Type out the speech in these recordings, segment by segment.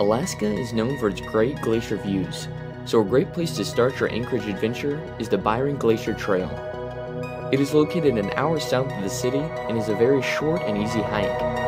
Alaska is known for its great glacier views, so a great place to start your Anchorage adventure is the Byron Glacier Trail. It is located an hour south of the city and is a very short and easy hike.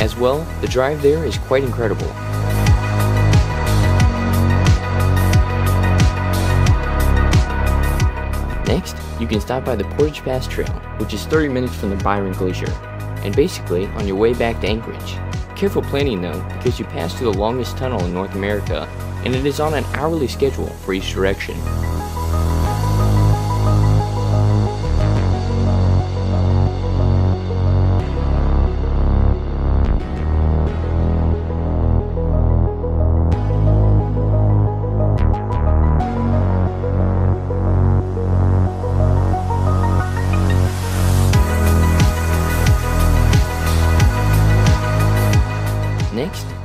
As well, the drive there is quite incredible. Next, you can stop by the Portage Pass Trail, which is 30 minutes from the Byron Glacier, and basically on your way back to Anchorage. Careful planning though, because you pass through the longest tunnel in North America, and it is on an hourly schedule for each direction.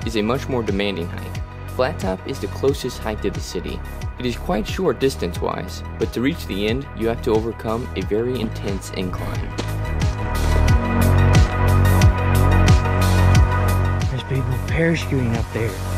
Is a much more demanding hike. Flattop is the closest hike to the city. It is quite short distance wise, but to reach the end, you have to overcome a very intense incline. There's people parachuting up there.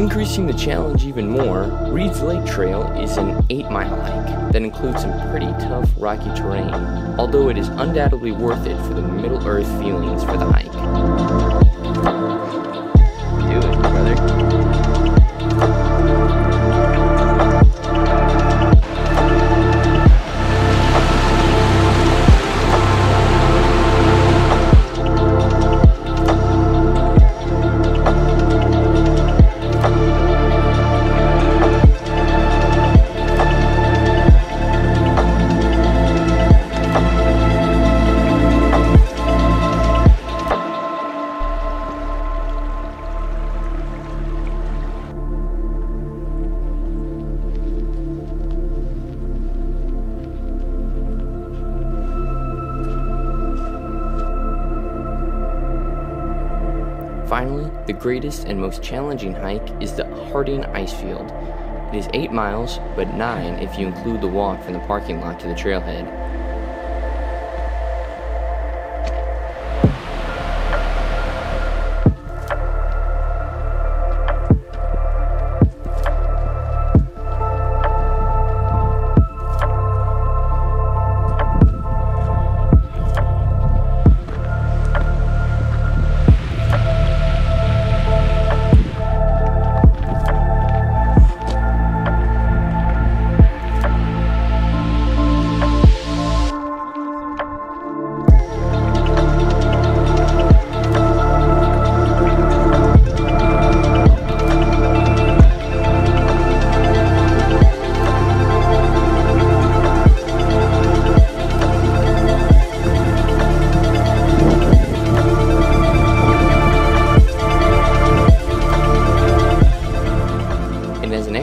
Increasing the challenge even more, Reed Lakes Trail is an 8 mile hike that includes some pretty tough rocky terrain, although it is undoubtedly worth it for the Middle Earth feelings for the hike. Finally, the greatest and most challenging hike is the Harding Icefield. It is 8 miles, but 9 if you include the walk from the parking lot to the trailhead.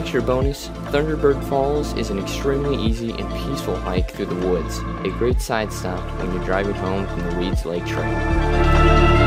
Extra bonus, Thunderbird Falls is an extremely easy and peaceful hike through the woods, a great side stop when you're driving home from the Reed Lakes Trail.